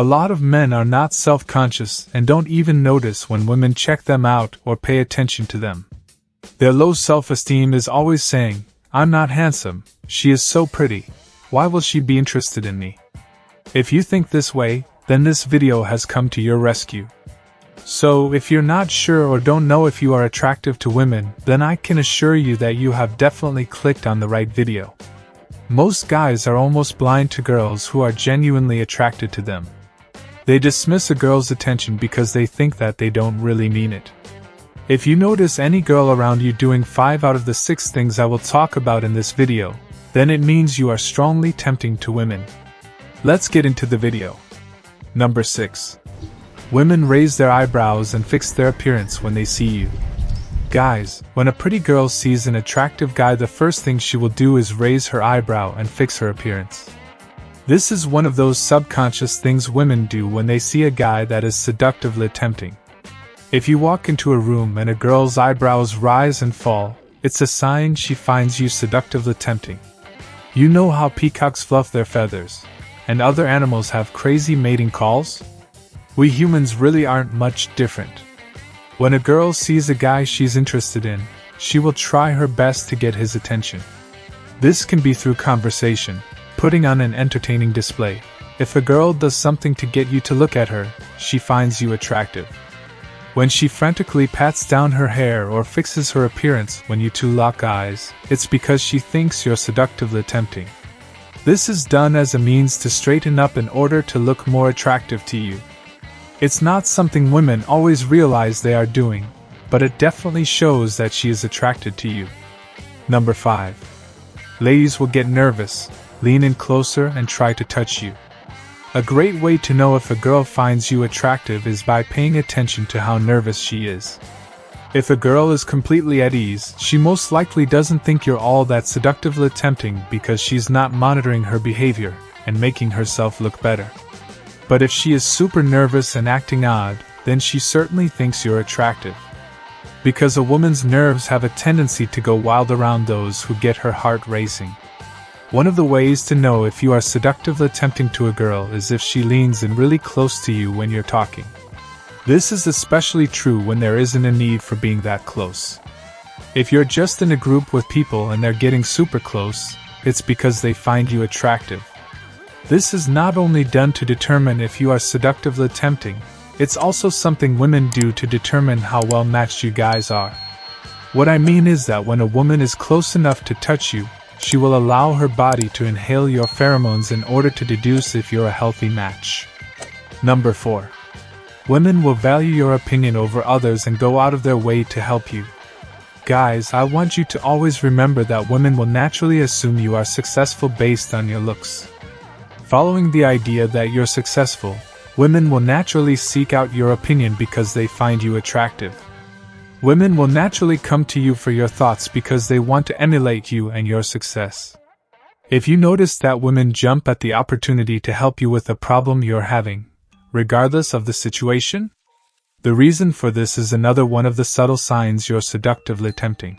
A lot of men are not self conscious and don't even notice when women check them out or pay attention to them. Their low self esteem is always saying, I'm not handsome, she is so pretty, why will she be interested in me? If you think this way, then this video has come to your rescue. So, if you're not sure or don't know if you are attractive to women, then I can assure you that you have definitely clicked on the right video. Most guys are almost blind to girls who are genuinely attracted to them. They dismiss a girl's attention because they think that they don't really mean it. If you notice any girl around you doing 5 out of the 6 things I will talk about in this video, then it means you are strongly tempting to women. Let's get into the video. Number 6. Women raise their eyebrows and fix their appearance when they see you. Guys, when a pretty girl sees an attractive guy, the first thing she will do is raise her eyebrow and fix her appearance. This is one of those subconscious things women do when they see a guy that is seductively tempting. If you walk into a room and a girl's eyebrows rise and fall, it's a sign she finds you seductively tempting. You know how peacocks fluff their feathers, and other animals have crazy mating calls? We humans really aren't much different. When a girl sees a guy she's interested in, she will try her best to get his attention. This can be through conversation, putting on an entertaining display. If a girl does something to get you to look at her, she finds you attractive. When she frantically pats down her hair or fixes her appearance when you two lock eyes, it's because she thinks you're seductively tempting. This is done as a means to straighten up in order to look more attractive to you. It's not something women always realize they are doing, but it definitely shows that she is attracted to you. Number 5. Ladies will get nervous, lean in closer, and try to touch you. A great way to know if a girl finds you attractive is by paying attention to how nervous she is. If a girl is completely at ease, she most likely doesn't think you're all that seductively tempting because she's not monitoring her behavior and making herself look better. But if she is super nervous and acting odd, then she certainly thinks you're attractive. Because a woman's nerves have a tendency to go wild around those who get her heart racing. One of the ways to know if you are seductively tempting to a girl is if she leans in really close to you when you're talking. This is especially true when there isn't a need for being that close. If you're just in a group with people and they're getting super close, it's because they find you attractive. This is not only done to determine if you are seductively tempting, it's also something women do to determine how well matched you guys are. What I mean is that when a woman is close enough to touch you, she will allow her body to inhale your pheromones in order to deduce if you're a healthy match. Number 4. Women will value your opinion over others and go out of their way to help you. Guys, I want you to always remember that women will naturally assume you are successful based on your looks. Following the idea that you're successful, women will naturally seek out your opinion because they find you attractive. Women will naturally come to you for your thoughts because they want to emulate you and your success. If you notice that women jump at the opportunity to help you with a problem you're having, regardless of the situation, the reason for this is another one of the subtle signs you're seductively tempting.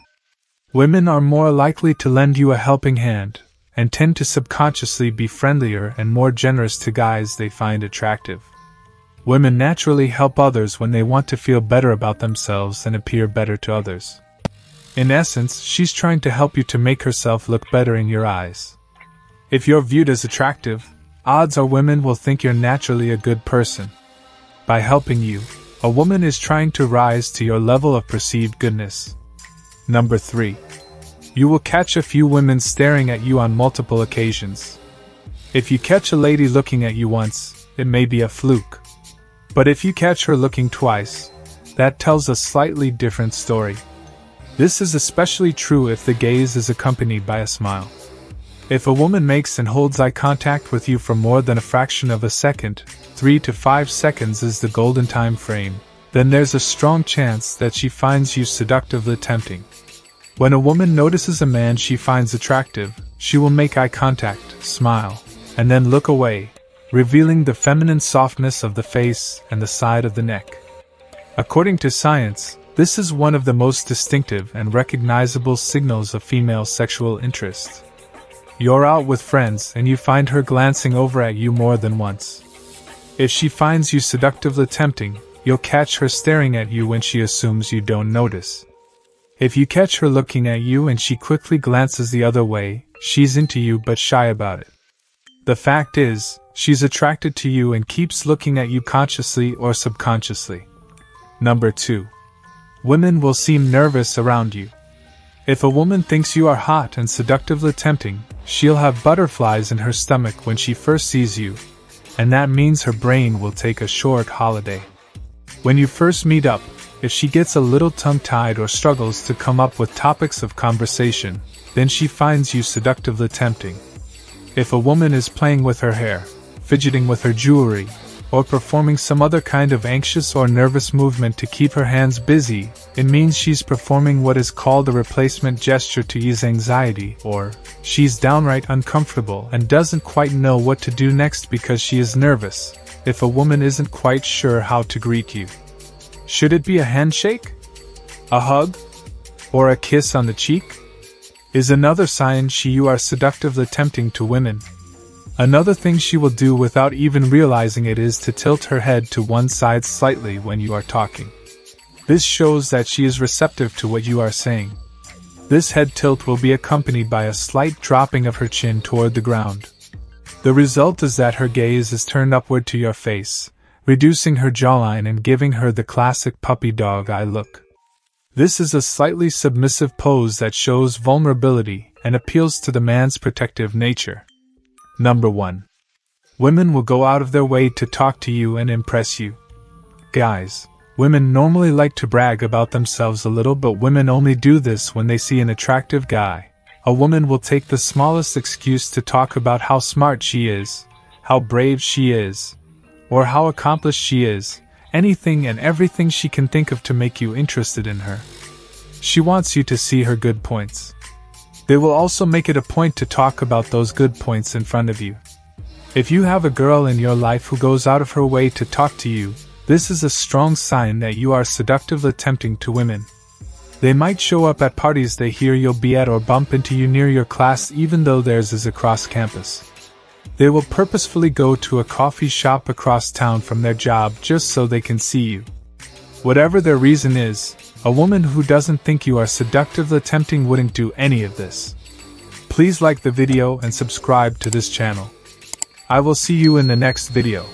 Women are more likely to lend you a helping hand, and tend to subconsciously be friendlier and more generous to guys they find attractive. Women naturally help others when they want to feel better about themselves and appear better to others. In essence, she's trying to help you to make herself look better in your eyes. If you're viewed as attractive, odds are women will think you're naturally a good person. By helping you, a woman is trying to rise to your level of perceived goodness. Number 3. You will catch a few women staring at you on multiple occasions. If you catch a lady looking at you once, it may be a fluke. But if you catch her looking twice, that tells a slightly different story. This is especially true if the gaze is accompanied by a smile. If a woman makes and holds eye contact with you for more than a fraction of a second, 3 to 5 seconds is the golden time frame, then there's a strong chance that she finds you seductively tempting. When a woman notices a man she finds attractive, she will make eye contact, smile, and then look away, revealing the feminine softness of the face and the side of the neck. According to science, this is one of the most distinctive and recognizable signals of female sexual interest. You're out with friends and you find her glancing over at you more than once. If she finds you seductively tempting, you'll catch her staring at you when she assumes you don't notice. If you catch her looking at you and she quickly glances the other way, she's into you but shy about it. The fact is, she's attracted to you and keeps looking at you consciously or subconsciously. Number 2. Women will seem nervous around you. If a woman thinks you are hot and seductively tempting, she'll have butterflies in her stomach when she first sees you, and that means her brain will take a short holiday. When you first meet up, if she gets a little tongue tied or struggles to come up with topics of conversation, then she finds you seductively tempting. If a woman is playing with her hair, fidgeting with her jewelry, or performing some other kind of anxious or nervous movement to keep her hands busy, it means she's performing what is called a replacement gesture to ease anxiety, or she's downright uncomfortable and doesn't quite know what to do next because she is nervous, if a woman isn't quite sure how to greet you. Should it be a handshake? A hug? Or a kiss on the cheek? Is another sign she you are seductively tempting to women. Another thing she will do without even realizing it is to tilt her head to one side slightly when you are talking. This shows that she is receptive to what you are saying. This head tilt will be accompanied by a slight dropping of her chin toward the ground. The result is that her gaze is turned upward to your face, reducing her jawline and giving her the classic puppy dog eye look. This is a slightly submissive pose that shows vulnerability and appeals to the man's protective nature. Number 1. Women will go out of their way to talk to you and impress you. Guys, women normally like to brag about themselves a little, but women only do this when they see an attractive guy. A woman will take the smallest excuse to talk about how smart she is, how brave she is, or how accomplished she is, anything and everything she can think of to make you interested in her. She wants you to see her good points. They will also make it a point to talk about those good points in front of you. If you have a girl in your life who goes out of her way to talk to you, this is a strong sign that you are seductively tempting to women. They might show up at parties they hear you'll be at or bump into you near your class even though theirs is across campus. They will purposefully go to a coffee shop across town from their job just so they can see you. Whatever their reason is, a woman who doesn't think you are seductively tempting wouldn't do any of this. Please like the video and subscribe to this channel. I will see you in the next video.